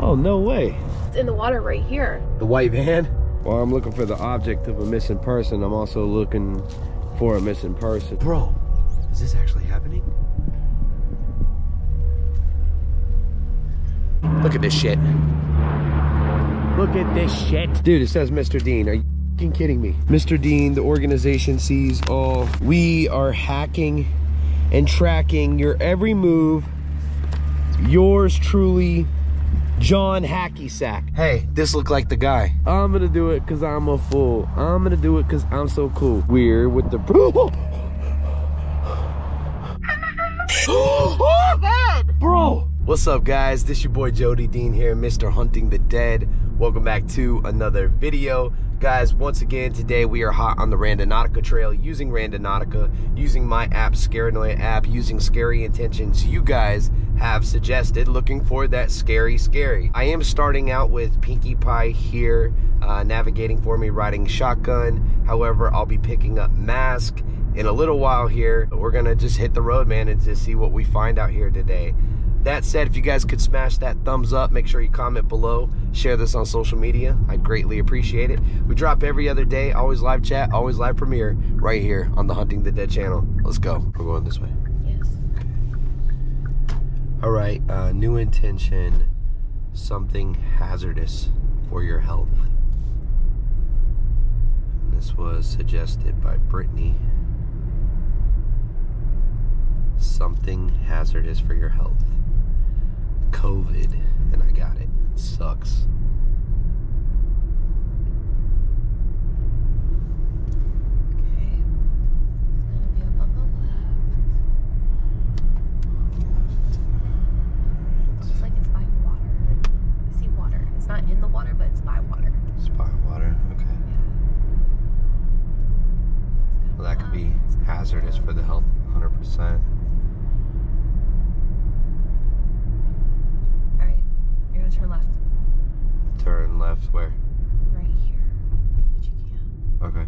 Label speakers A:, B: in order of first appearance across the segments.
A: Oh, no way.
B: It's in the water right here.
A: The white van? While I'm looking for the object of a missing person, I'm also looking for a missing person. Bro, is this actually happening? Look at this shit. Look at this shit. Dude, it says Mr. Dean. Are you fucking kidding me? Mr. Dean, the organization sees all. We are hacking and tracking your every move. Yours truly, John Hacky Sack. Hey, this look like the guy. I'm gonna do it because I'm a fool. I'm gonna do it because I'm so cool. Weird with the. oh! Bro! What's up, guys? This your boy Jody Dean here, Mr. Hunting the Dead. Welcome back to another video. Guys, once again, today we are hot on the Randonautica trail using Randonautica, using my app, Scaranoia app, using scary intentions you guys have suggested, looking for that scary scary. I am starting out with Pinkie Pie here, uh, navigating for me, riding shotgun. However, I'll be picking up Mask in a little while here. We're gonna just hit the road, man, and just see what we find out here today. That said, if you guys could smash that thumbs up, make sure you comment below, share this on social media. I'd greatly appreciate it. We drop every other day, always live chat, always live premiere, right here on the Hunting the Dead channel. Let's go. We're going this way. All right, uh, new intention, something hazardous for your health. This was suggested by Brittany. Something hazardous for your health. COVID, and I got it. It sucks.
B: Okay. It's gonna be up on the left. Looks like it's by water. I see water. It's not in the water, but it's by water.
A: Spot water, okay. Well, that could be hazardous for the health, 100%.
B: Alright. You're gonna turn left.
A: Turn left where?
B: Right here. But you can't.
A: Okay.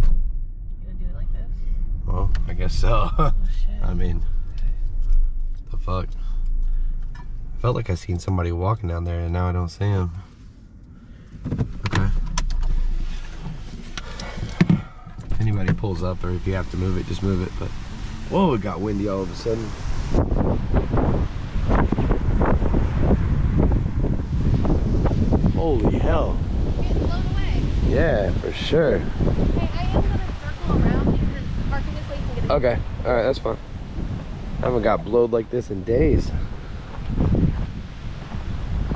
B: You gonna do it like this?
A: Well, I guess so.
B: Oh shit.
A: I mean, the fuck? I felt like I seen somebody walking down there and now I don't see him. Okay. If anybody pulls up or if you have to move it, just move it. But whoa, it got windy all of a sudden. Holy hell.
B: Get blown away.
A: Yeah, for sure.
B: Hey, I am gonna circle around because parking this way you can get
A: Okay, alright, that's fine. I haven't got blowed like this in days.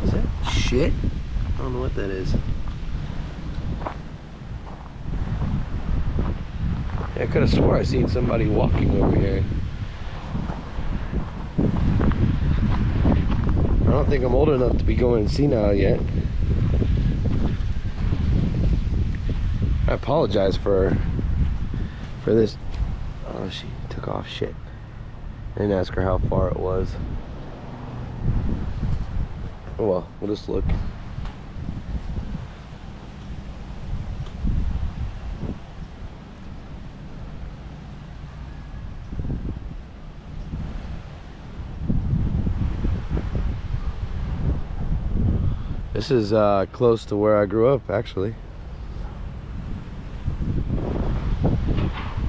A: Is that shit? I don't know what that is. Yeah, I could have swore I seen somebody walking over here. I don't think I'm old enough to be going senile yet. I apologize for for this Oh, she took off shit. I didn't ask her how far it was. Oh well, we'll just look. This is uh, close to where I grew up, actually.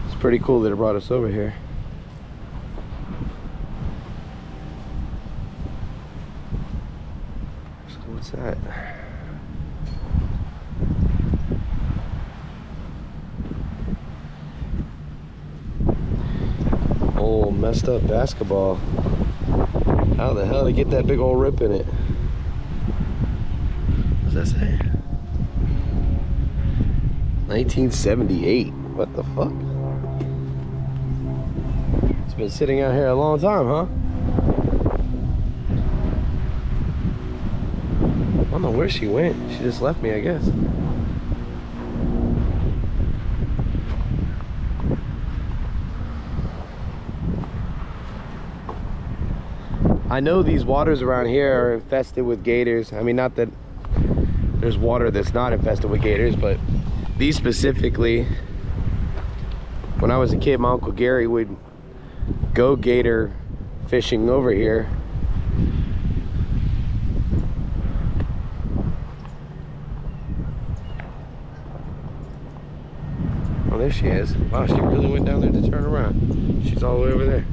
A: It's pretty cool that it brought us over here. So what's that? Oh, messed up basketball. How the hell did they get that big old rip in it? What does that say? 1978. What the fuck? It's been sitting out here a long time, huh? I don't know where she went. She just left me, I guess. I know these waters around here are infested with gators. I mean, not that there's water that's not infested with gators, but these specifically, when I was a kid, my Uncle Gary would go gator fishing over here. there she is. Wow, she really went down there to turn around. She's all the way over there.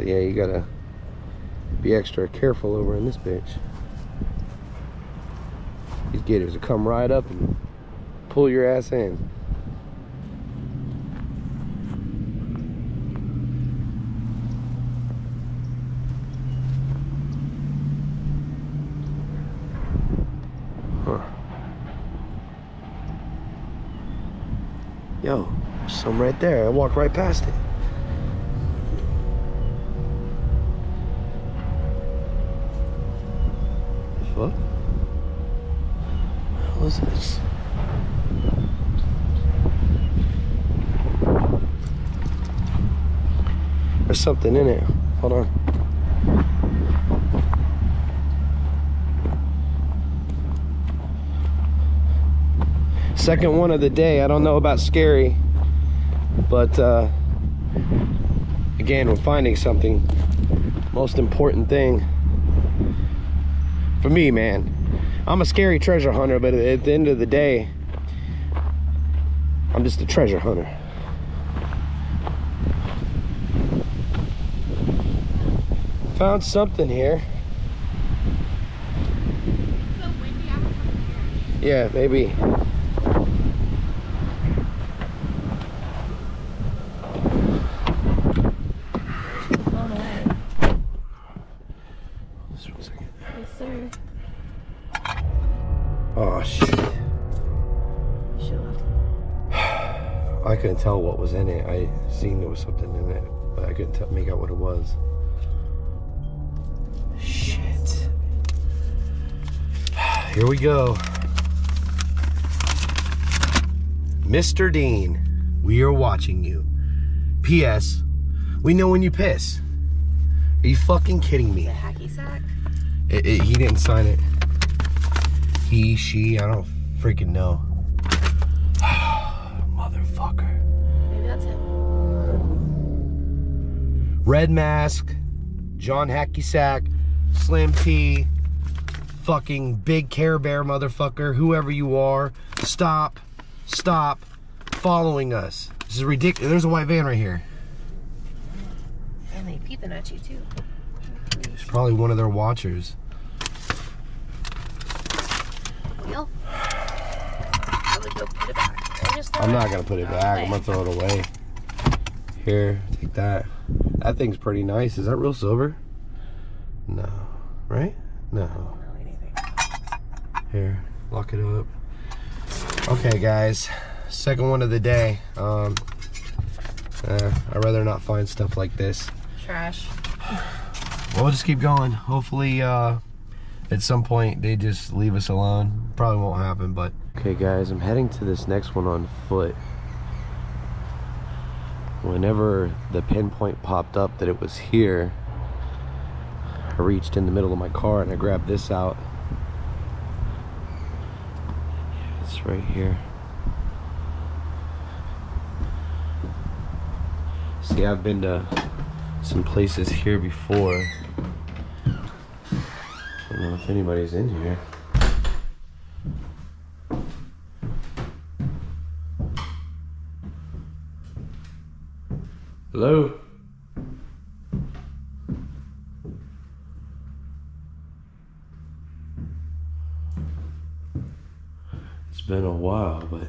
A: So yeah, you gotta be extra careful over in this bitch. These gators will come right up and pull your ass in. Yo, some right there. I walked right past it. Something in it. Hold on. Second one of the day. I don't know about scary, but uh, again, we're finding something. Most important thing for me, man. I'm a scary treasure hunter, but at the end of the day, I'm just a treasure hunter. Found something here. Yeah, maybe.
B: Blown away.
A: Just one second.
B: Yes, sir.
A: Oh shit. I couldn't tell what was in it. I seen there was something in it, but I couldn't tell, make out what it was. Here we go. Mr. Dean, we are watching you. P.S. We know when you piss. Are you fucking kidding me?
B: The hacky sack.
A: It- it- he didn't sign it. He, she, I don't freaking know. Motherfucker.
B: Maybe that's him.
A: Red Mask, John Hacky Sack, Slim T, fucking Big Care Bear motherfucker, whoever you are, stop, stop following us. This is ridiculous. There's a white van right here.
B: And they peeping at you too.
A: It's probably one of their watchers.
B: Well, I would go put it back. Or just throw
A: I'm not gonna put it back. I'm gonna throw it away. Here, take that. That thing's pretty nice. Is that real silver? No. Right? No.
B: No, anything.
A: Here, lock it up. Okay, guys. Second one of the day. Um, uh, I'd rather not find stuff like this.
B: Trash.
A: We'll just keep going. Hopefully, uh, at some point, they just leave us alone. Probably won't happen, but. Okay, guys, I'm heading to this next one on foot. Whenever the pinpoint popped up that it was here, I reached in the middle of my car and I grabbed this out. It's right here. See, I've been to some places here before. I don't know if anybody's in here. Hello? It's been a while, but.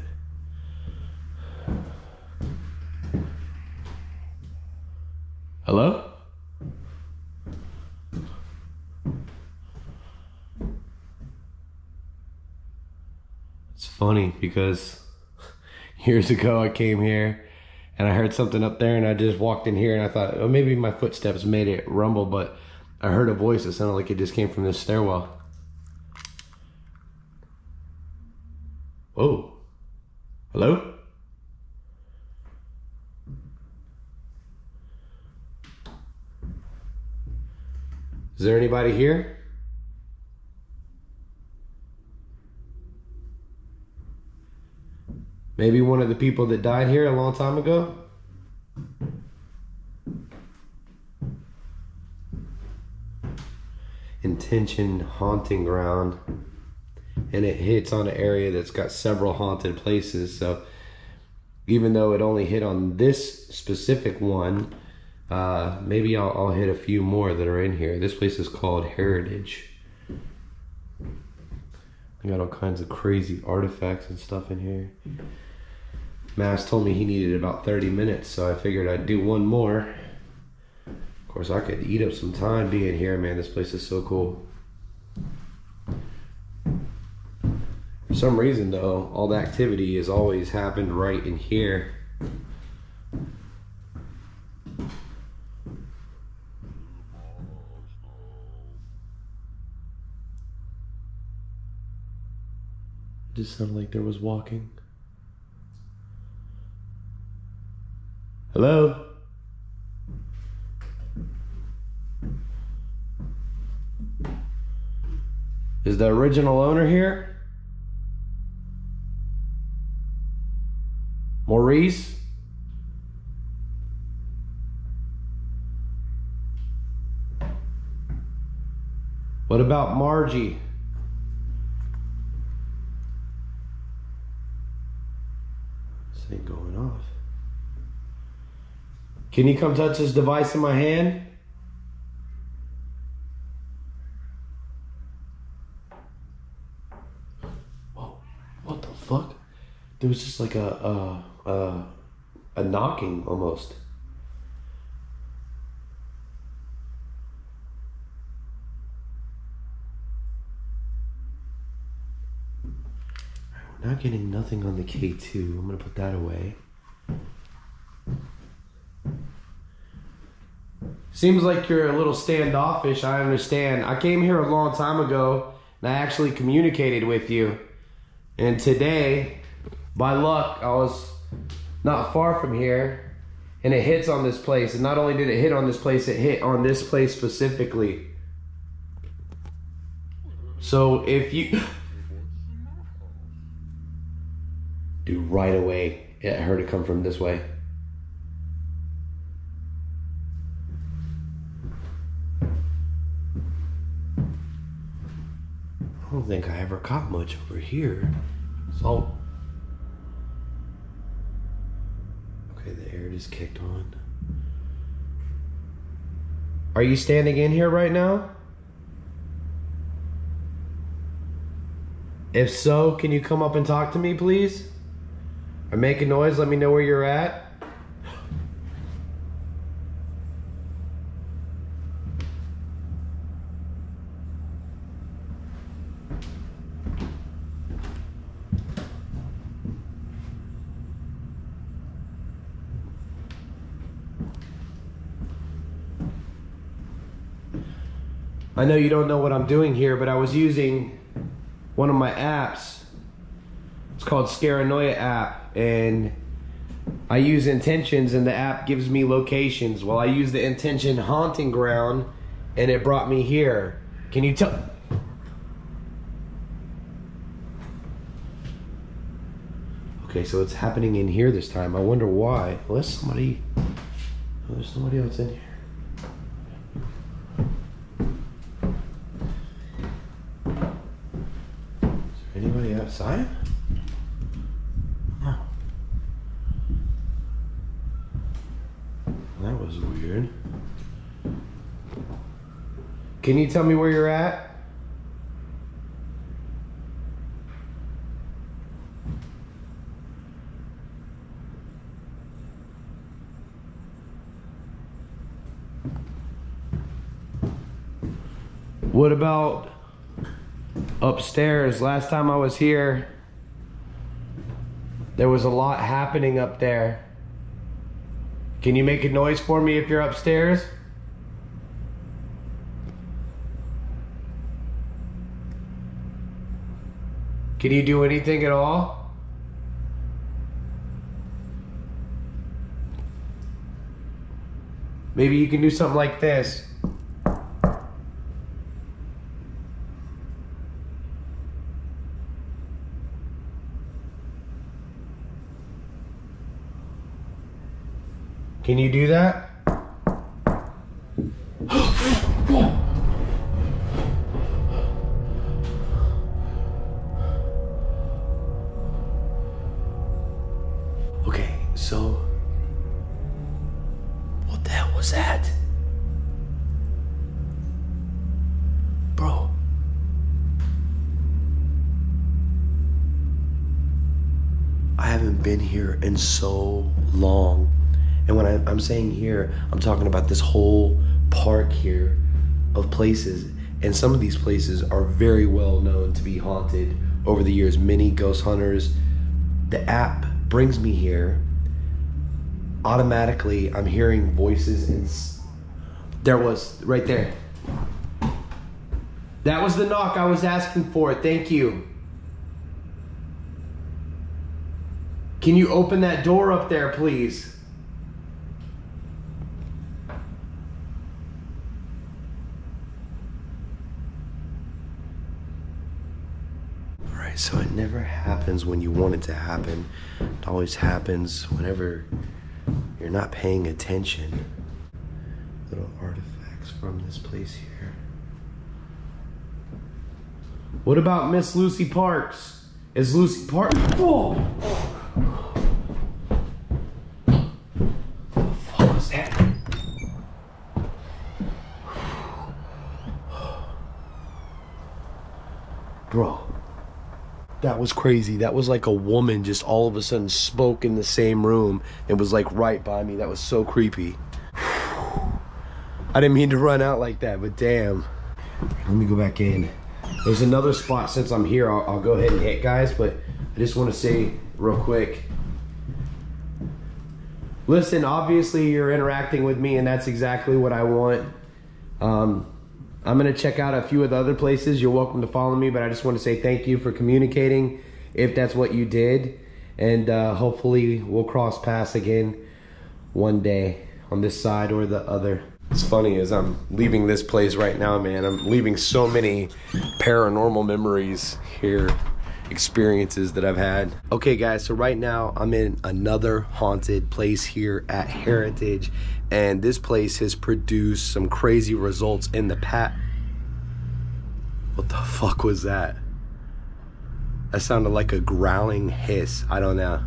A: Hello? It's funny because years ago I came here and I heard something up there and I just walked in here and I thought, oh, maybe my footsteps made it rumble, but I heard a voice that sounded like it just came from this stairwell. Whoa. Hello? Is there anybody here? Maybe one of the people that died here a long time ago? Intention haunting ground. And it hits on an area that's got several haunted places. So even though it only hit on this specific one, uh, maybe I'll, I'll hit a few more that are in here. This place is called Heritage. I got all kinds of crazy artifacts and stuff in here. Mask told me he needed about 30 minutes, so I figured I'd do one more. Of course, I could eat up some time being here, man. This place is so cool. For some reason, though, all the activity has always happened right in here. It just sounded like there was walking. Hello? Is the original owner here? Maurice? What about Margie? This ain't going off. Can you come touch this device in my hand? Whoa, what the fuck? There was just like a a a, a knocking almost. We're not getting nothing on the K2. I'm gonna put that away. Seems like you're a little standoffish. I understand. I came here a long time ago and I actually communicated with you. And today, by luck, I was not far from here and it hits on this place. And not only did it hit on this place, it hit on this place specifically. So if you. Dude, right away, it heard it come from this way. I don't think I ever caught much over here. So. Okay, the air just kicked on. Are you standing in here right now? If so, can you come up and talk to me, please? Or make a noise, let me know where you're at. I know you don't know what I'm doing here, but I was using one of my apps. It's called Scaranoia app, and I use intentions, and the app gives me locations. Well, I use the intention haunting ground, and it brought me here. Can you tell? Okay, so it's happening in here this time. I wonder why. Unless somebody, oh, there's somebody else in here. Anybody outside? No. That was weird. Can you tell me where you're at? What about upstairs. Last time I was here, there was a lot happening up there. Can you make a noise for me if you're upstairs? Can you do anything at all? Maybe you can do something like this. Can you do that? okay, so what the hell was that? Bro. I haven't been here in so long. And when I, I'm saying here, I'm talking about this whole park here of places. And some of these places are very well known to be haunted over the years. Many ghost hunters. The app brings me here. Automatically, I'm hearing voices and s- there was right there. That was the knock I was asking for. Thank you. Can you open that door up there, please? So it never happens when you want it to happen. It always happens whenever you're not paying attention. Little artifacts from this place here. What about Miss Lucy Parks? Is Lucy Parks? Whoa! Oh! The fuck was that? Bro, that was crazy. That was like a woman just all of a sudden spoke in the same room and was like right by me. That was so creepy. I didn't mean to run out like that, but damn. Let me go back in. There's another spot since I'm here. I'll, I'll go ahead and hit, guys, but I just want to say real quick. Listen, obviously you're interacting with me, and that's exactly what I want. Um, I'm gonna check out a few of the other places. You're welcome to follow me, but I just want to say thank you for communicating, if that's what you did, and uh, hopefully we'll cross paths again one day on this side or the other. It's funny as I'm leaving this place right now, man. I'm leaving so many paranormal memories here, experiences that I've had. Okay, guys, so right now I'm in another haunted place here at Heritage, and this place has produced some crazy results in the past. What the fuck was that? That sounded like a growling hiss. I don't know.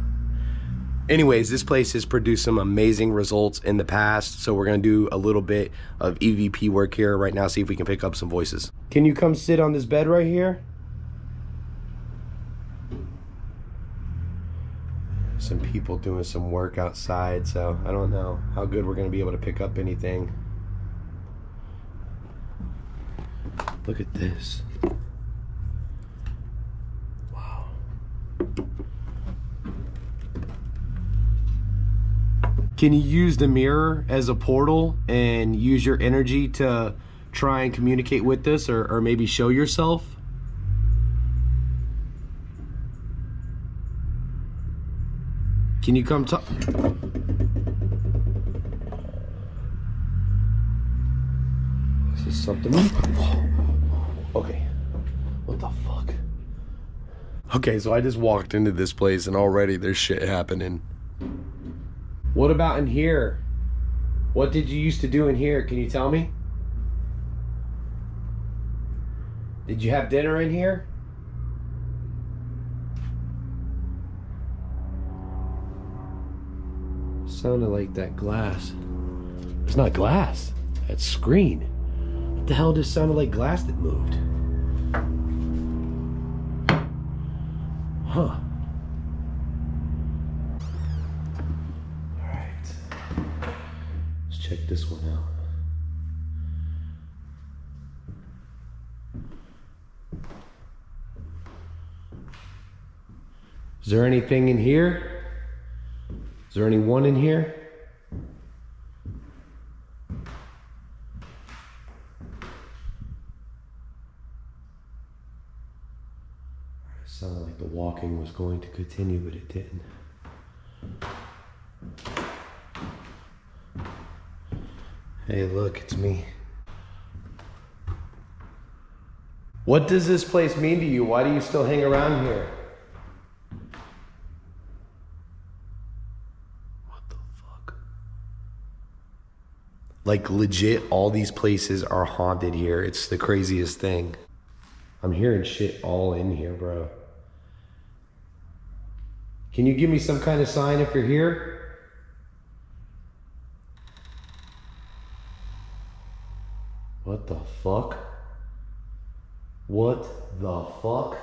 A: Anyways, this place has produced some amazing results in the past, so we're gonna do a little bit of EVP work here right now, see if we can pick up some voices. Can you come sit on this bed right here? Some people doing some work outside, so I don't know how good we're gonna be able to pick up anything. Look at this. Wow. Can you use the mirror as a portal and use your energy to try and communicate with this or, or maybe show yourself? Can you come talk? This is this something? Okay. What the fuck? Okay, so I just walked into this place and already there's shit happening. What about in here? What did you used to do in here? Can you tell me? Did you have dinner in here? Sounded like that glass. It's not glass. That's screen. What the hell just sounded like glass that moved? Huh. Alright. Let's check this one out. Is there anything in here? Is there anyone in here? It sounded like the walking was going to continue, but it didn't. Hey, look, it's me. What does this place mean to you? Why do you still hang around here? What the fuck? Like legit, all these places are haunted here. It's the craziest thing. I'm hearing shit all in here, bro. Can you give me some kind of sign if you're here? What the fuck? What the fuck?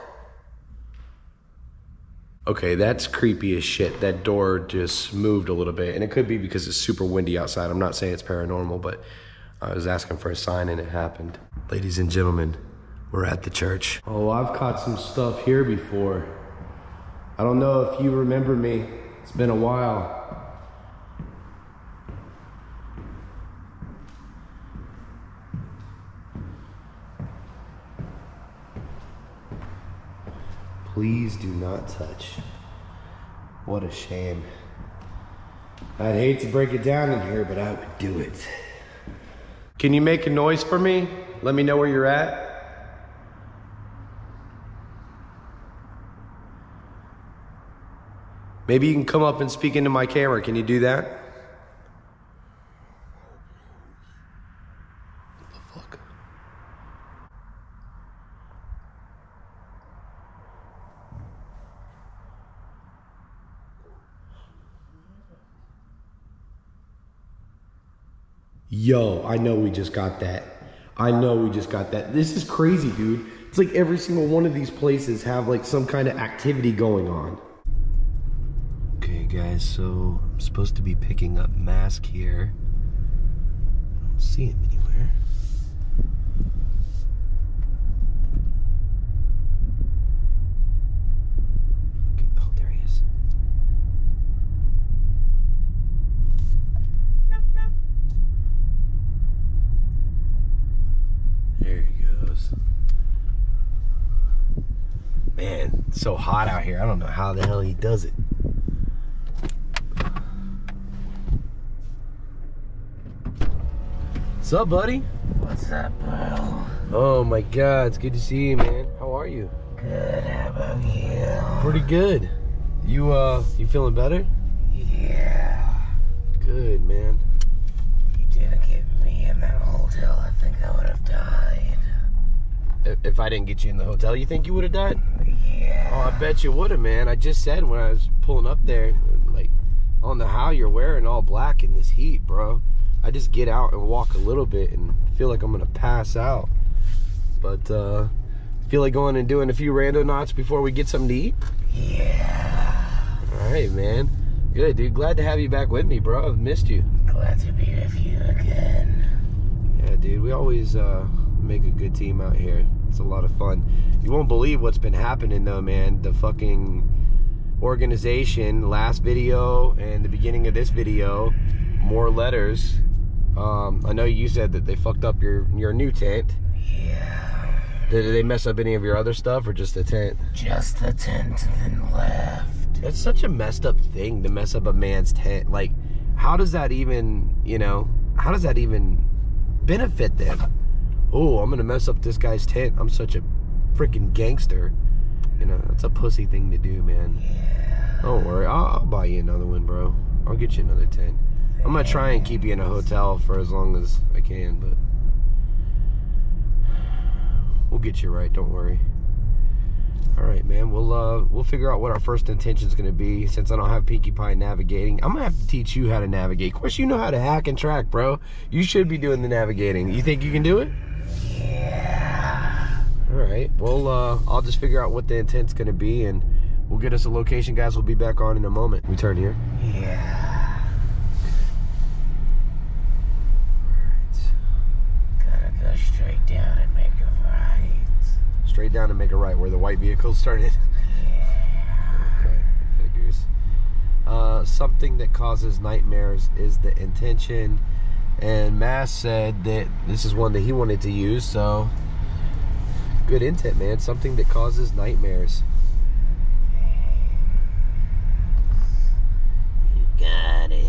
A: Okay, that's creepy as shit. That door just moved a little bit, and it could be because it's super windy outside. I'm not saying it's paranormal, but I was asking for a sign and it happened. Ladies and gentlemen, we're at the church. Oh, I've caught some stuff here before. I don't know if you remember me. It's been a while. Please do not touch. What a shame. I'd hate to break it down in here, but I would do it. Can you make a noise for me? Let me know where you're at. Maybe you can come up and speak into my camera. Can you do that? What the fuck? Yo, I know we just got that. I know we just got that. This is crazy, dude. It's like every single one of these places have like some kind of activity going on. Okay, guys, so I'm supposed to be picking up Mask here. I don't see him anywhere. Okay, oh, there he is. There he goes. Man, it's so hot out here. I don't know how the hell he does it. What's up, buddy?
C: What's up, bro?
A: Oh my god, it's good to see you, man. How are you?
C: Good, how about you?
A: Pretty good. You uh you feeling better?
C: Yeah.
A: Good, man.
C: You didn't get me in that hotel, I think I would have.
A: If, I didn't get you in the hotel, you think you would have died?
C: Yeah.
A: Oh, I bet you would have, man. I just said when I was pulling up there, like, on don't how you're wearing all black in this heat, bro. I just get out and walk a little bit and feel like I'm gonna pass out. But uh feel like going and doing a few Randonauts before we get something to eat?
C: Yeah.
A: Alright, man. Good, dude. Glad to have you back with me, bro. I've missed you.
C: Glad to be with you again.
A: Yeah, dude. We always uh make a good team out here. It's a lot of fun. You won't believe what's been happening though, man. The fucking organization, last video and the beginning of this video, more letters. Um, I know you said that they fucked up your your new tent.
C: Yeah.
A: Did they mess up any of your other stuff or just the tent?
C: Just the tent and then left.
A: It's such a messed up thing to mess up a man's tent. Like, how does that even, you know, how does that even benefit them? Oh, I'm gonna mess up this guy's tent. I'm such a freaking gangster. You know, that's a pussy thing to do, man.
C: Yeah.
A: Don't worry, I'll, I'll buy you another one, bro. I'll get you another tent. I'm gonna try and keep you in a hotel for as long as I can, but we'll get you right. Don't worry. All right, man. We'll uh we'll figure out what our first intention is gonna be. Since I don't have Pinkie Pie navigating, I'm gonna have to teach you how to navigate. Of course, you know how to hack and track, bro. You should be doing the navigating. You think you can do it?
C: Yeah.
A: All right. Well, uh, I'll just figure out what the intent's gonna be, and we'll get us a location, guys. We'll be back on in a moment. We turn here.
C: Yeah. All right. Gotta go straight down and make a right.
A: Straight down and make a right where the white vehicles started.
C: Yeah.
A: Okay, figures. Uh, something that causes nightmares is the intention, and Mask said that this is one that he wanted to use. So, good intent, man. Something that causes nightmares.
C: You got it.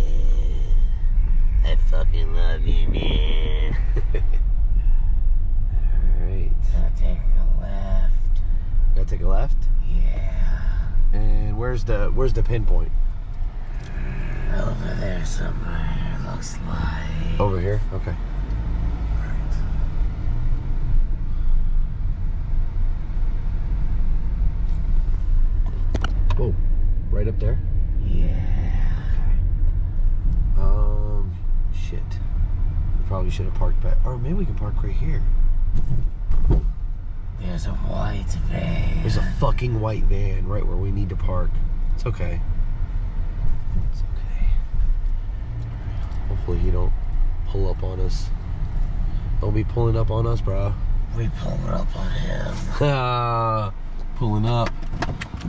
C: I fucking love you, man.
A: All right,
C: Gotta take a left.
A: gotta take a left.
C: Yeah.
A: And where's the where's the pinpoint?
C: Over there somewhere. Looks like.
A: Over here? Okay. Whoa. Right up there?
C: Yeah.
A: Um, shit. We probably should have parked back. Or maybe we can park right here.
C: There's a white van.
A: There's a fucking white van right where we need to park. It's okay. It's okay. Hopefully he don't pull up on us. Don't be pulling up on us, bro.
C: We pulled up on him.
A: Pulling up.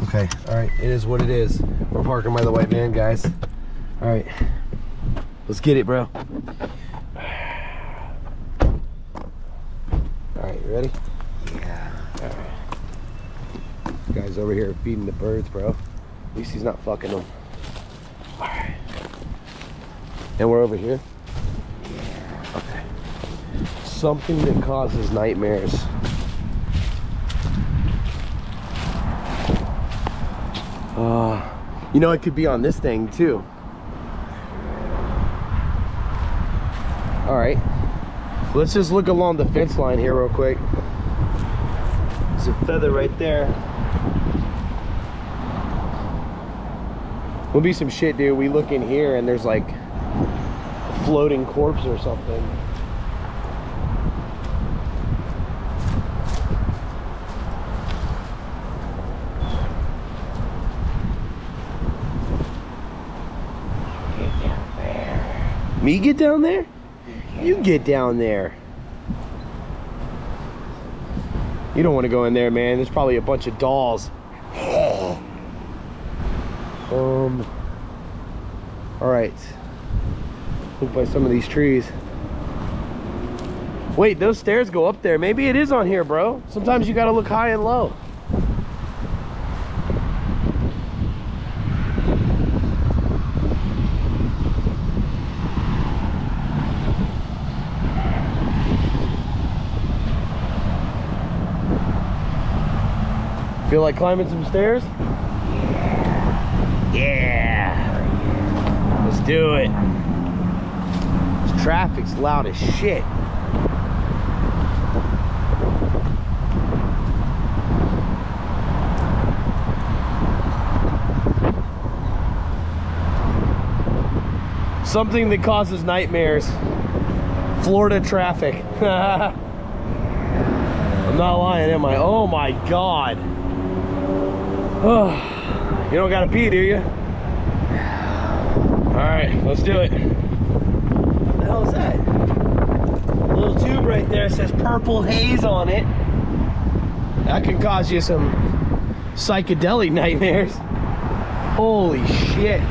A: Okay, all right. It is what it is. We're parking by the white van, guys. All right, let's get it, bro. All right, you ready?
C: Yeah.
A: Guy's over here feeding the birds, bro. At least he's not fucking them. All right. And we're over here. Okay. Something that causes nightmares. Uh, you know, it could be on this thing too. All right. Let's just look along the fence line here real quick. There's a feather right there. Will be some shit, dude. We look in here and there's like floating corpse or something. Me get down there? You get down there. You don't want to go in there, man. There's probably a bunch of dolls. Um. All right. By some of these trees. Wait, those stairs go up there. Maybe it is on here, bro. Sometimes you gotta look high and low. Feel like climbing some stairs?
C: Yeah. yeah.
A: Let's do it. Traffic's loud as shit. Something that causes nightmares. Florida traffic. I'm not lying, am I? Oh my god. You don't gotta pee, do you? All right, let's do it. What the hell is that? A little tube right there says purple haze on it. That can cause you some psychedelic nightmares. Holy shit.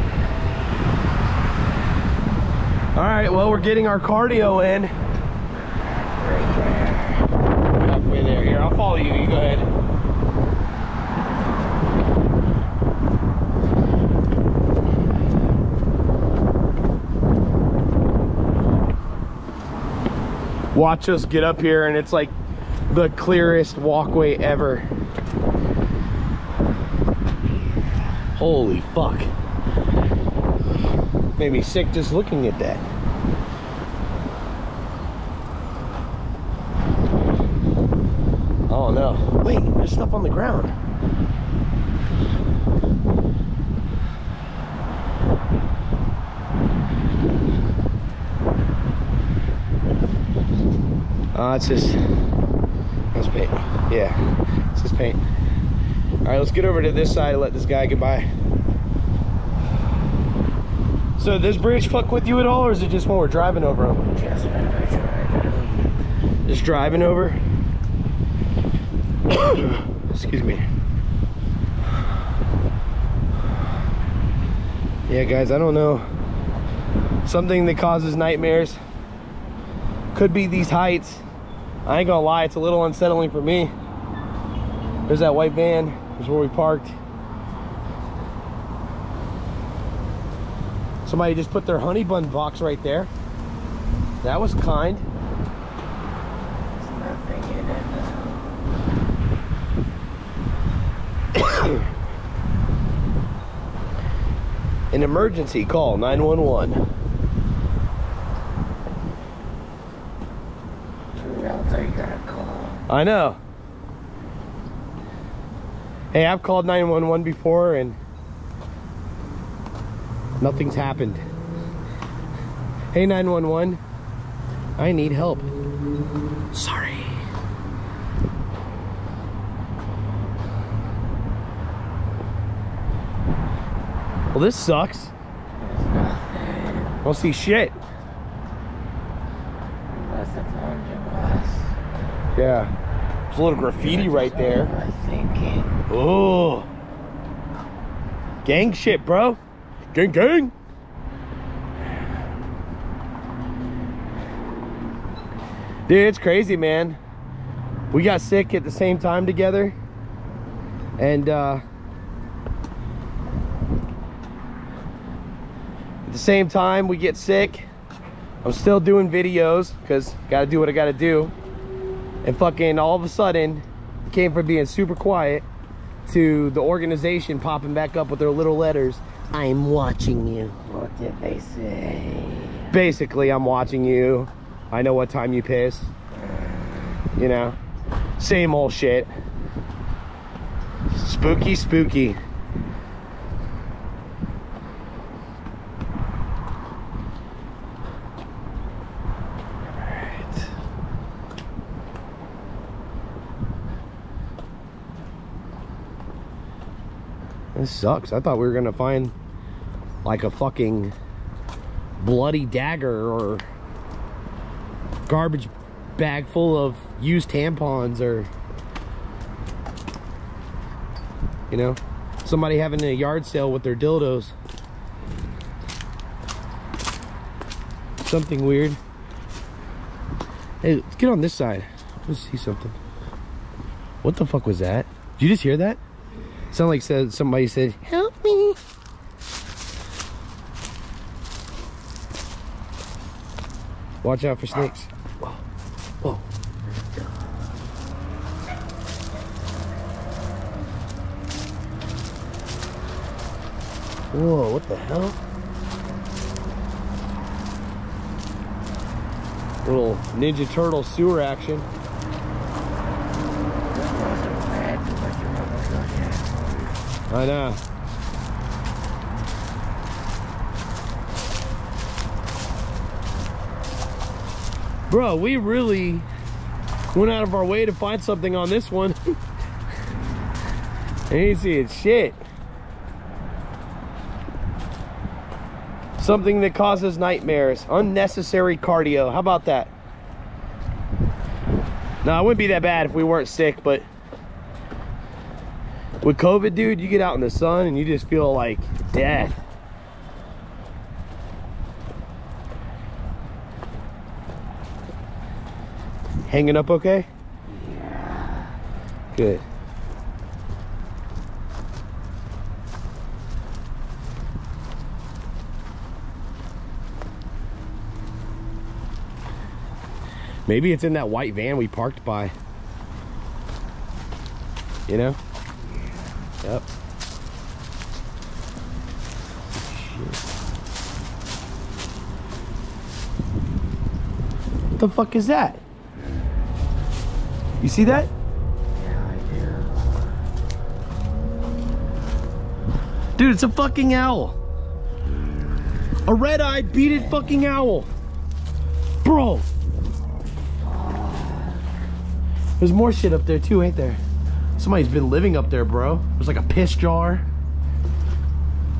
A: All right, well, we're getting our cardio in. Right there. Halfway there. Here, I'll follow you. You go ahead. Watch us get up here and it's like the clearest walkway ever. Holy fuck. Made me sick just looking at that. Oh no. Wait, there's stuff on the ground. It's just, that's paint. Yeah, it's just paint. All right, let's get over to this side and let this guy by. So this bridge fuck with you at all, or is it just when we're driving over them?
C: Just when we're driving.
A: Just driving over? Excuse me. Yeah, guys, I don't know. Something that causes nightmares. Could be these heights. I ain't gonna lie, it's a little unsettling for me. There's that white van. There's where we parked. Somebody just put their honey bun box right there. That was kind. An emergency call 911. I know. Hey, I've called 911 before and nothing's happened. Hey, 911, I need help. Sorry. Well, this sucks. I don't see shit.
C: What's the phone to us?
A: Yeah. There's a little graffiti right there. Oh. Gang shit, bro. Gang, gang. Dude, it's crazy, man. We got sick at the same time together. And, uh, at the same time we get sick, I'm still doing videos because gotta do what I gotta do. And fucking all of a sudden, came from being super quiet to the organization popping back up with their little letters. I'm watching you.
C: What did they say?
A: Basically, I'm watching you. I know what time you piss. You know, same old shit. Spooky, spooky. This sucks. I thought we were gonna find like a fucking bloody dagger or garbage bag full of used tampons or you know somebody having a yard sale with their dildos. Something weird. Hey let's get on this side. Let's see something. What the fuck was that? Did you just hear that sound like said somebody said help me Watch out for snakes. Whoa. Whoa. Whoa, what the hell? Little Ninja Turtle sewer action. I know. Bro, we really went out of our way to find something on this one. I ain't seeing shit. Something that causes nightmares. Unnecessary cardio. How about that? No, it wouldn't be that bad if we weren't sick, but with COVID, dude, you get out in the sun and you just feel like death. Hanging up okay? Yeah. Good. Maybe it's in that white van we parked by. You know? Yep. What the fuck is that? You see that?
C: Yeah, I do.
A: Dude, it's a fucking owl. A red-eyed beaded fucking owl. Bro. There's more shit up there too, ain't there? Somebody's been living up there, bro. There's like a piss jar.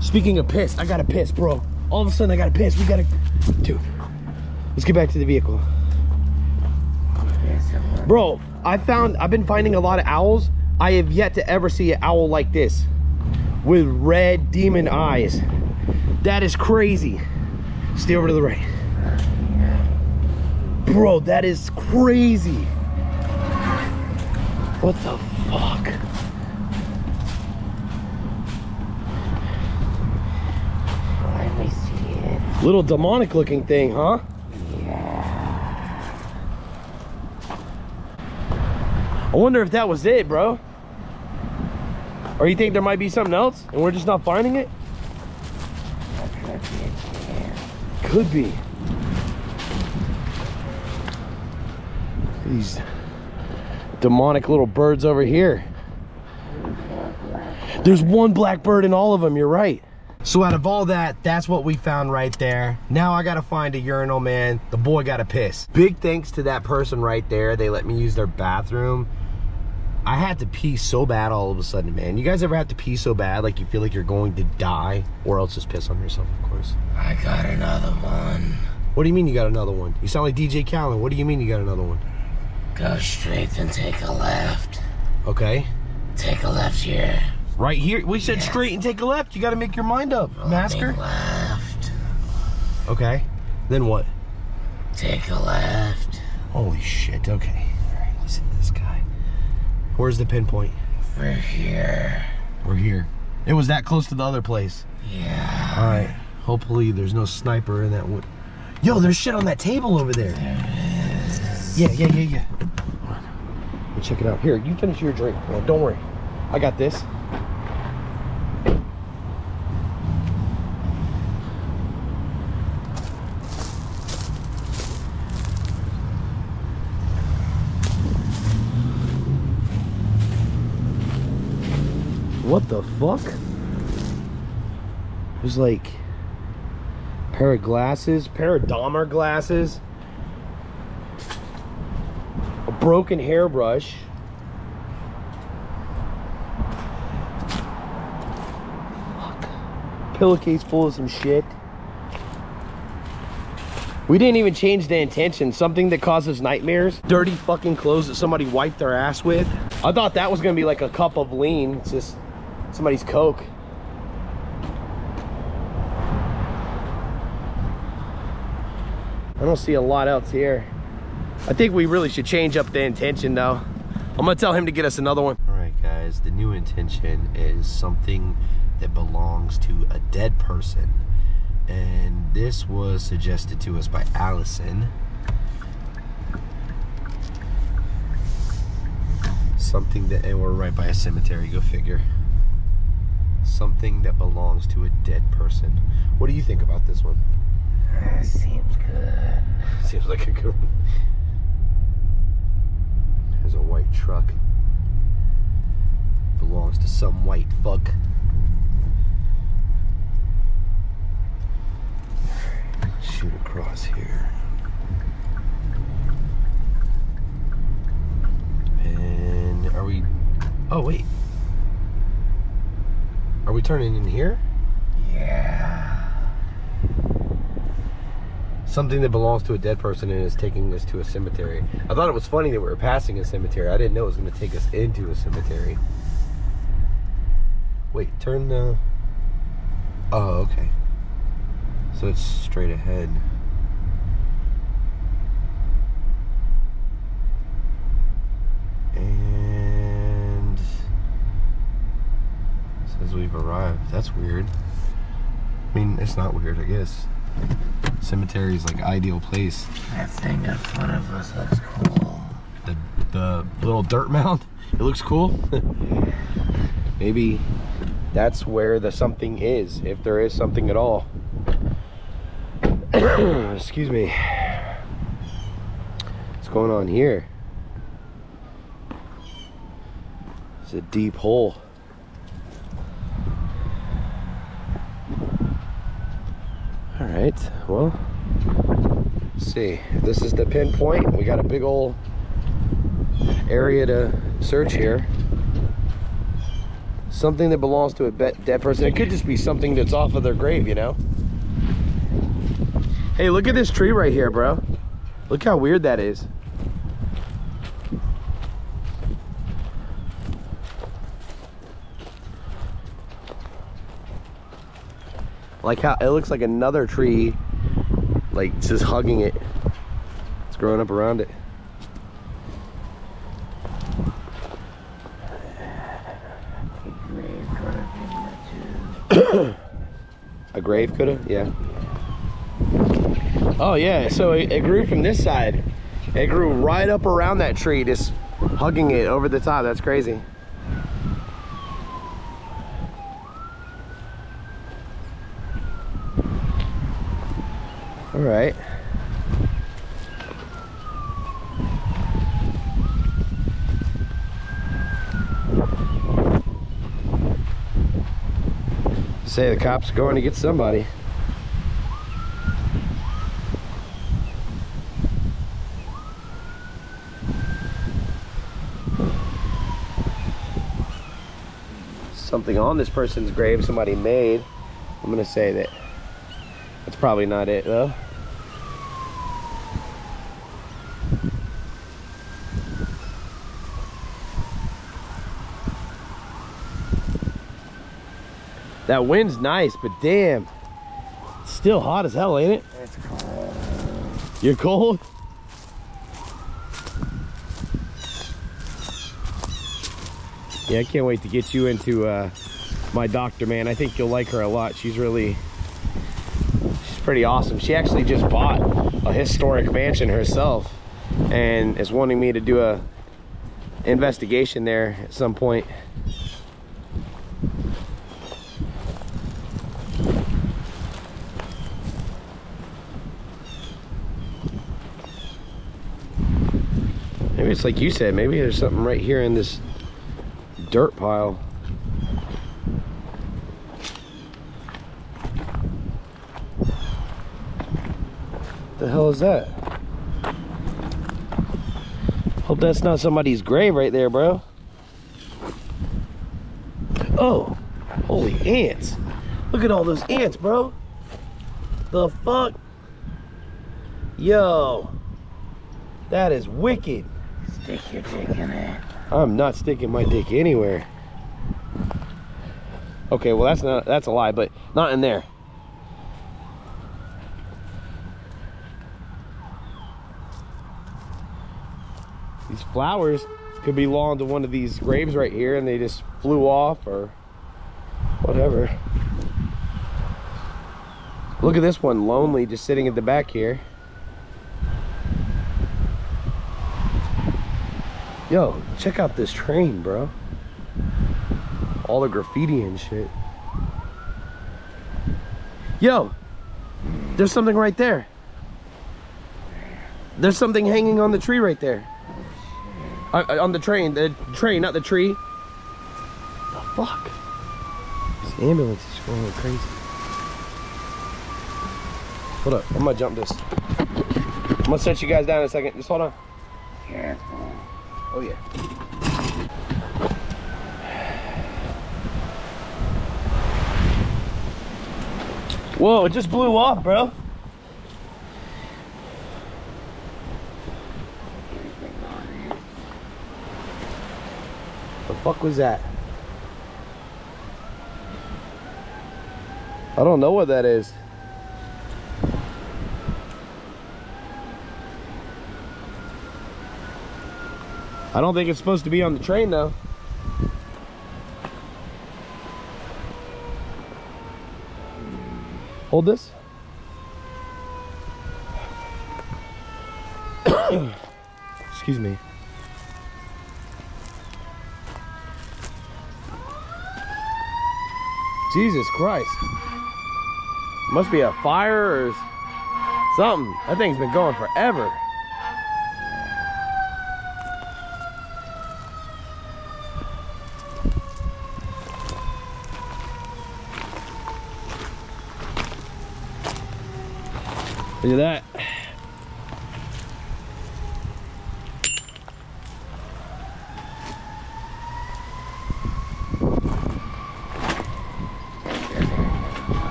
A: Speaking of piss, I gotta piss, bro. All of a sudden I gotta piss. We gotta dude. Let's get back to the vehicle. Bro, I found I've been finding a lot of owls. I have yet to ever see an owl like this with red demon eyes. That is crazy. Stay over to the right. Bro, that is crazy. What the fuck?
C: Let me see it.
A: Little demonic looking thing, huh?
C: Yeah.
A: I wonder if that was it, bro. Or you think there might be something else and we're just not finding it?
C: Could be it.
A: Could be. These demonic little birds over here. There's one black bird in all of them, you're right. So out of all that, that's what we found right there. Now I gotta find a urinal, man. The boy gotta piss. Big thanks to that person right there. They let me use their bathroom. I had to pee so bad all of a sudden, man. You guys ever have to pee so bad, like you feel like you're going to die? Or else just piss on yourself, of course.
C: I got another one.
A: What do you mean you got another one? You sound like DJ Khaled. What do you mean you got another one?
C: Go straight and take a left.
A: Okay.
C: Take a left here.
A: Right here. We said straight and take a left. You gotta make your mind up, masker.
C: Rolling Left.
A: Okay. Then what?
C: Take a left.
A: Holy shit. Okay. Alright, listen to this guy. Where's the pinpoint?
C: We're here.
A: We're here. It was that close to the other place.
C: Yeah.
A: Alright. Hopefully there's no sniper in that wood. Yo, there's shit on that table over there. Yeah, yeah, yeah, yeah. Me check it out. Here, you finish your drink. Uh, don't worry. I got this. What the fuck? There's like pair of glasses, pair of Dahmer glasses, broken hairbrush. Fuck. Pillowcase full of some shit. We didn't even change the intention. Something that causes nightmares. Dirty fucking clothes that somebody wiped their ass with. I thought that was gonna be like a cup of lean. It's just somebody's coke. I don't see a lot else here. I think we really should change up the intention though. I'm gonna tell him to get us another one. All right guys, the new intention is something that belongs to a dead person. And this was suggested to us by Allison. Something that, and we're right by a cemetery, go figure. Something that belongs to a dead person. What do you think about this one?
C: That seems good.
A: Seems like a good one. There's a white truck. Belongs to some white fuck. Shoot across here. And are we. Oh, wait. Are we turning in here?
C: Yeah.
A: Something that belongs to a dead person and is taking us to a cemetery. I thought it was funny that we were passing a cemetery. I didn't know it was going to take us into a cemetery. Wait, turn the. Oh, okay. So it's straight ahead. And says we've arrived. That's weird. I mean, it's not weird, I guess. Cemetery is like ideal place.
C: That thing in front of us looks cool.
A: The the little dirt mound. It looks cool. Maybe that's where the something is, if there is something at all. Excuse me. What's going on here? It's a deep hole. All right, well, see. This is the pinpoint. We got a big old area to search here. Something that belongs to a dead person. It could just be something that's off of their grave, you know? Hey, look at this tree right here, bro. Look how weird that is. Like how it looks like another tree, like just hugging it. It's growing up around it. A grave could have, yeah. Oh yeah, so it, it grew from this side. It grew right up around that tree, just hugging it over the top. That's crazy. right. Say the cops are going to get somebody. Something on this person's grave somebody made. I'm gonna say that. That's probably not it though. That wind's nice, but damn, it's still hot as hell, ain't it?
C: It's cold.
A: You're cold? Yeah, I can't wait to get you into uh, my doctor, man. I think you'll like her a lot. She's really, she's pretty awesome. She actually just bought a historic mansion herself and is wanting me to do a investigation there at some point. Like you said, maybe there's something right here in this dirt pile. The hell is that? Hope that's not somebody's grave right there, bro. Oh, holy ants. Look at all those ants, bro. The fuck? Yo, that is wicked.
C: Stick your dick in it.
A: I'm not sticking my dick anywhere. Okay, well that's not that's a lie, but not in there. These flowers could belong to one of these graves right here and they just flew off or whatever. Look at this one, lonely, just sitting at the back here. Yo, check out this train, bro. All the graffiti and shit. Yo, there's something right there. There's something hanging on the tree right there. Uh, uh, on the train, the train, not the tree. The fuck? This ambulance is going crazy. Hold up, I'm gonna jump this. I'm gonna set you guys down in a second. Just hold on.
C: Careful.
A: Oh yeah. Whoa, it just blew off, bro. The fuck was that? I don't know what that is. I don't think it's supposed to be on the train though. Hold this. Excuse me. Jesus Christ. Must be a fire or something. That thing's been going forever. Look at that.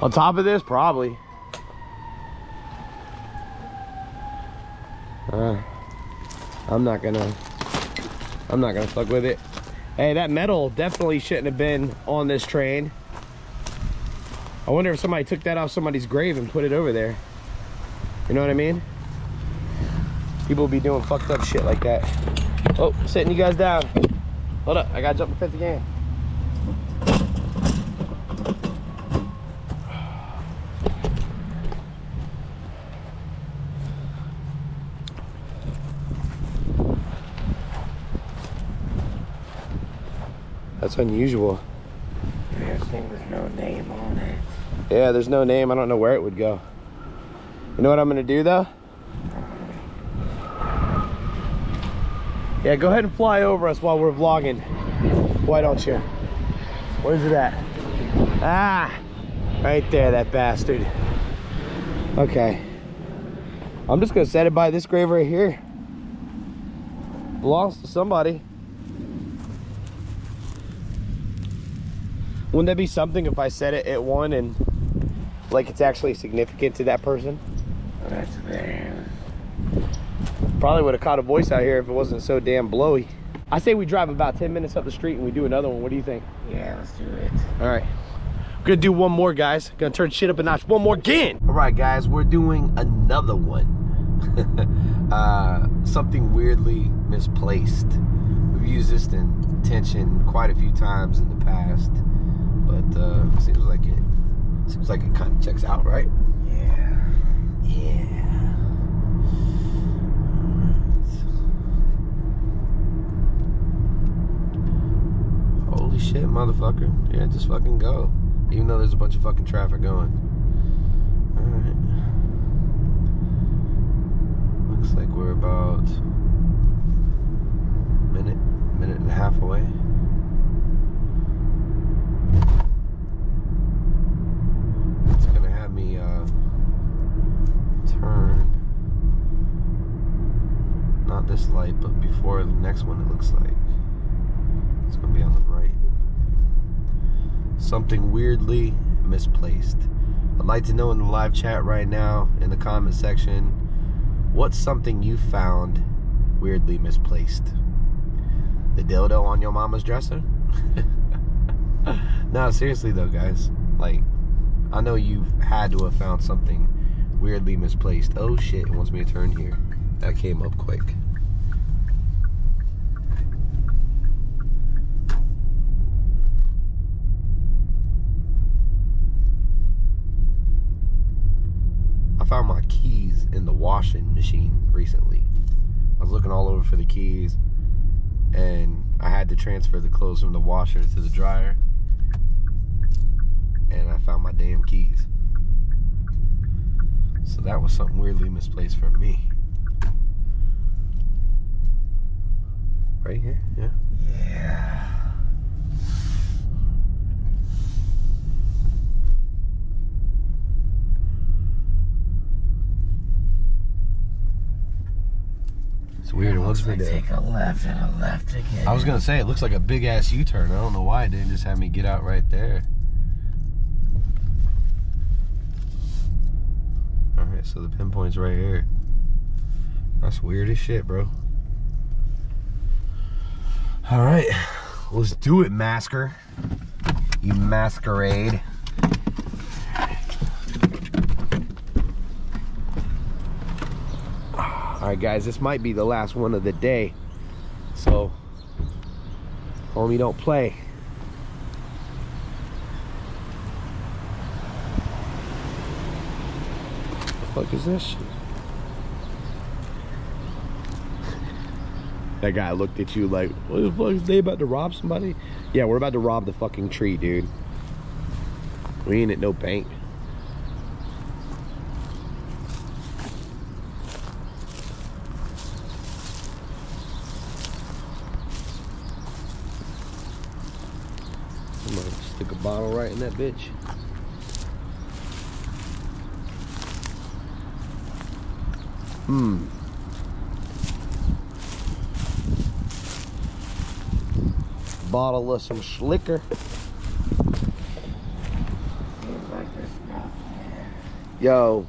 A: On top of this, probably. Uh, I'm not gonna, I'm not gonna fuck with it. Hey, that metal definitely shouldn't have been on this train. I wonder if somebody took that off somebody's grave and put it over there. You know what I mean? People be doing fucked up shit like that. Oh, sitting you guys down. Hold up, I gotta jump the fence again. That's unusual.
C: Thing with no name on it.
A: Yeah, there's no name. I don't know where it would go. You know what I'm gonna do though? Yeah, go ahead and fly over us while we're vlogging. Why don't you? Where's it at? Ah, right there, that bastard. Okay. I'm just gonna set it by this grave right here. Belongs to somebody. Wouldn't that be something if I set it at one and like it's actually significant to that person?
C: That's there.
A: Probably would have caught a voice out here if it wasn't so damn blowy. I say we drive about 10 minutes up the street and we do another one. What do you think?
C: Yeah, let's do it.
A: All right. We're gonna do one more, guys. Gonna turn shit up a notch. One more again. All right, guys. We're doing another one. uh, something weirdly misplaced. We've used this intention quite a few times in the past, but uh, seems like it seems like it kind of checks out, right?
C: Yeah.
A: Yeah. Holy shit, motherfucker. Yeah, just fucking go. Even though there's a bunch of fucking traffic going. Alright. Looks like we're about minute, minute and a half away. It's gonna have me uh turn not this light but before the next one it looks like. It's gonna be on the right. Something weirdly misplaced. I'd like to know in the live chat right now in the comment section what's something you found weirdly misplaced? The dildo on your mama's dresser? No seriously though guys. Like I know you've had to have found something weirdly misplaced. Oh shit, it wants me to turn here. That came up quick. I found my keys in the washing machine recently. I was looking all over for the keys and I had to transfer the clothes from the washer to the dryer and I found my damn keys. So that was something weirdly misplaced for me. Right here? Yeah.
C: Yeah.
A: It's weird. It me
C: like
A: to.
C: take a left and a left again.
A: I was gonna say it looks like a big ass U-turn. I don't know why it didn't just have me get out right there. All right, so the pinpoint's right here. That's weird as shit, bro. All right, let's do it, masker. You masquerade. All right, guys, this might be the last one of the day. So, homie, don't play. Fuck is this shit? That guy looked at you like, what the fuck is they about to rob somebody? Yeah, we're about to rob the fucking tree, dude. We ain't at no bank. I'm gonna stick a bottle right in that bitch. Hmm. Bottle of some slicker. Yo.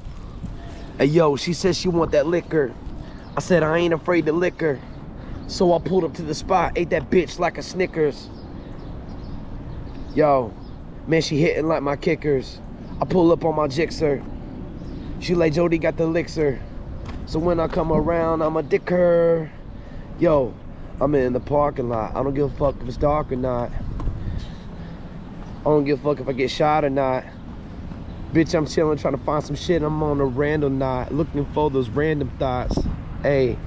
A: Hey, yo, she said she want that liquor. I said I ain't afraid to liquor. So I pulled up to the spot, ate that bitch like a Snickers. Yo, man, she hitting like my kickers. I pull up on my Gixxer. She like Jody got the elixir. So when I come around, I'm a dicker. Yo, I'm in the parking lot. I don't give a fuck if it's dark or not. I don't give a fuck if I get shot or not. Bitch, I'm chilling, trying to find some shit. I'm on a random knot, looking for those random thoughts. Hey,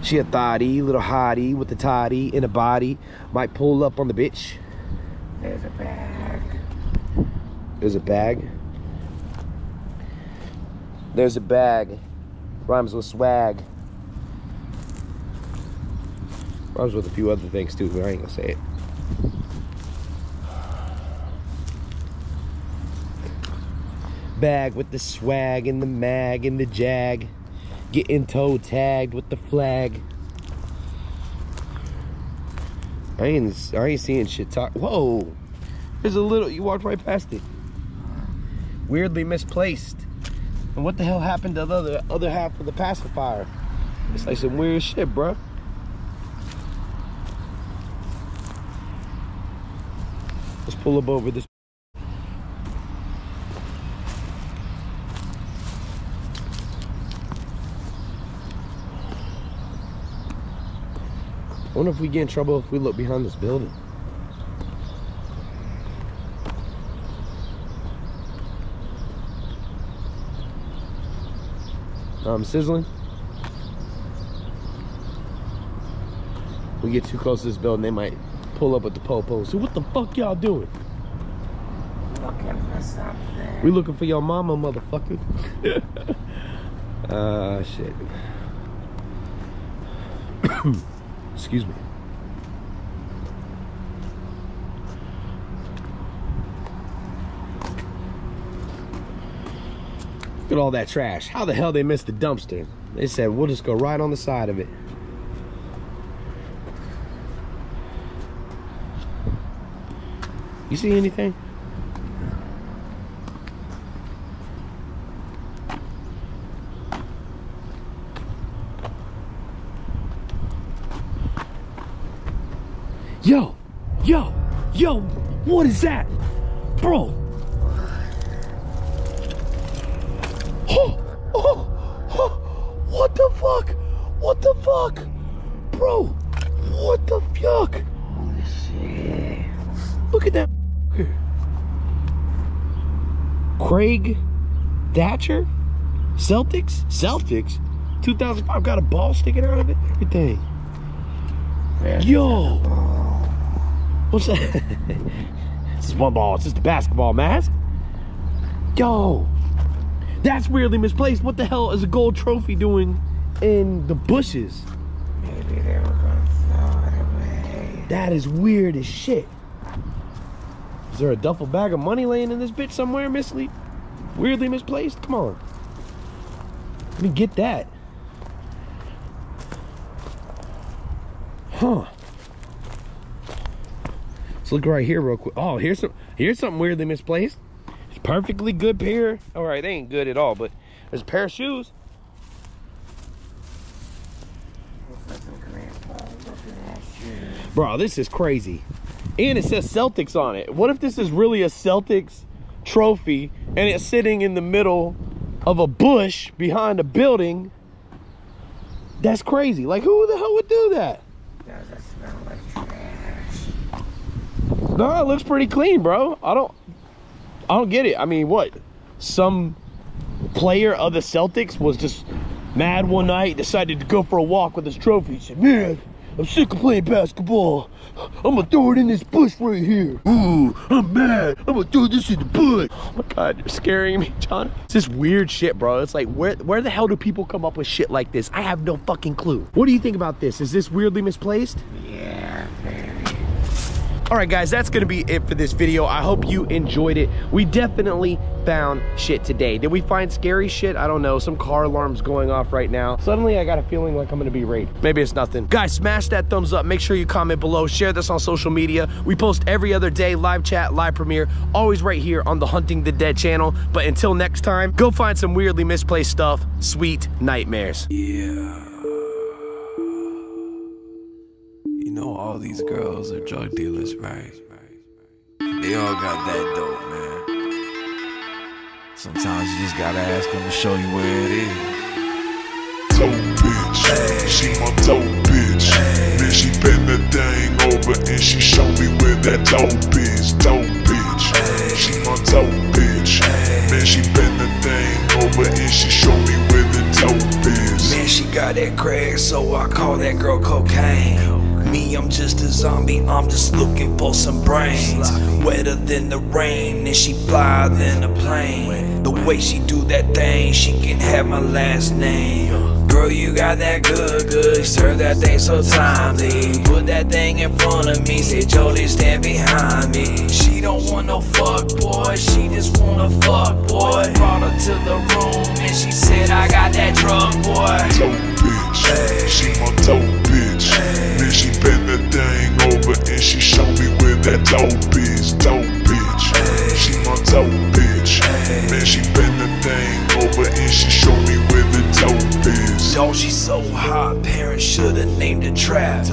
A: she a thotty, little hottie with the toddy in a body. Might pull up on the bitch.
C: There's a bag.
A: There's a bag. There's a bag. Rhymes with swag. Rhymes with a few other things too, but I ain't gonna say it. bag with the swag and the mag and the jag. Getting toe tagged with the flag. I ain't I ain't seeing shit talk. Whoa. There's a little you walked right past it. Weirdly misplaced. And what the hell happened to the other other half of the pacifier? It's like some weird shit, bruh. Let's pull up over this. I wonder if we get in trouble if we look behind this building. I'm sizzling. We get too close to this building, they might pull up with the popo. So what the fuck y'all doing?
C: Looking for something.
A: We looking for your mama, motherfucker. Ah, shit. Excuse me. Look at all that trash. How the hell they missed the dumpster? They said, we'll just go right on the side of it. You see anything? Yo, yo, yo, what is that? Bro. Craig Thatcher? Celtics? Celtics? 2005 got a ball sticking out of it? Everything.
C: Where's
A: Yo. What's that? it's just one ball. It's just a basketball mask. Yo. That's weirdly misplaced. What the hell is a gold trophy doing in the bushes?
C: Maybe they were gonna throw it away.
A: That is weird as shit. Is there a duffel bag of money laying in this bitch somewhere, Miss Lee? Weirdly misplaced? Come on. Let me get that. Huh. Let's look right here real quick. Oh, here's some here's something weirdly misplaced. It's perfectly good pair. All right, they ain't good at all, but there's a pair of shoes. Bro, this is crazy. And it says Celtics on it. What if this is really a Celtics trophy and it's sitting in the middle of a bush behind a building? That's crazy. Like, who the hell would do that?
C: Does it smell like trash?
A: No, it looks pretty clean, bro. I don't, I don't get it. I mean, what? Some player of the Celtics was just mad one night, decided to go for a walk with his trophy. He said, "Man, I'm sick of playing basketball. I'm gonna throw it in this bush right here. Ooh, I'm mad. I'm gonna throw this in the bush." Oh my god, you're scaring me, John. It's this weird shit, bro. It's like, where, where the hell do people come up with shit like this? I have no fucking clue. What do you think about this? Is this weirdly misplaced?
C: Yeah, very.
A: All right, guys, that's gonna be it for this video. I hope you enjoyed it. We definitely found shit today. Did we find scary shit? I don't know. Some car alarms going off right now. Suddenly, I got a feeling like I'm gonna be raped. Maybe it's nothing. Guys, smash that thumbs up. Make sure you comment below. Share this on social media. We post every other day, live chat, live premiere, always right here on the Hunting the Dead channel. But until next time, go find some weirdly misplaced stuff. Sweet nightmares.
D: Yeah. You know all these girls are drug dealers, right? They all got that dope, man. Sometimes you just gotta ask them to show you where it is.
E: dope bitch. She my dope bitch. Man, she bend the thing over and she show me where that dope is. Dope bitch. She my dope bitch. Man, she bend the thing over and she show me where the dope is.
F: Man, she got that crack, so I call that girl cocaine. Me, I'm just a zombie, I'm just looking for some brains. Wetter than the rain, and she flyer than a plane. The way she do that thing, she can have my last name. Girl, you got that good, good. Serve that thing so timely. Put that thing in front of me. Say, Jody, stand behind me. She don't want no fuck boy, she just wanna fuck boy. Brought her to the room and she said, I got that drug boy.
E: Dope bitch, she my dope bitch. Then she bend the thing over and she show me where that dope is. Dope bitch, she my dope bitch. Man, she bend the thing over and she show me where the dope is.
F: Yo, she so hot, parents shoulda named her Trap.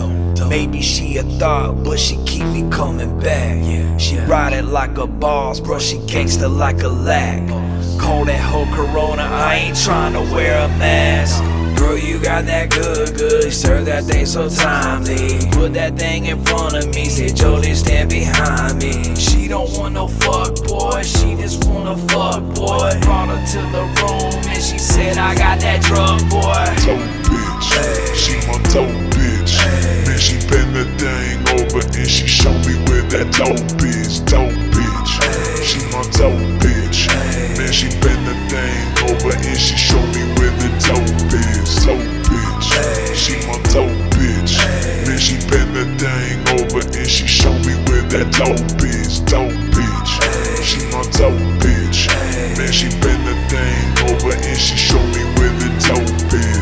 F: Maybe she a thought, but she keep me coming back. She ride it like a boss, bro. She gangster like a lack. Call that whole Corona, I ain't trying to wear a mask. Girl, you got that good, good. Serve that thing so timely. Put that thing in front of me. Say, Jody, stand behind me. She don't want no fuck boy. She just wanna fuck boy. Brought her to the room and she said, I got that drug boy.
E: Dope bitch, she my dope bitch. Man, she bend the thing over and she show me where that dope is. Dope bitch. She my dope bitch. Man, she bend the thing over and she show me where the dope is. Dope bitch. She my dope bitch. Man, she bend the thing over and she show me where that dope is. Dope bitch. She my dope bitch. Man, she bend the thing over and she show me where the dope is.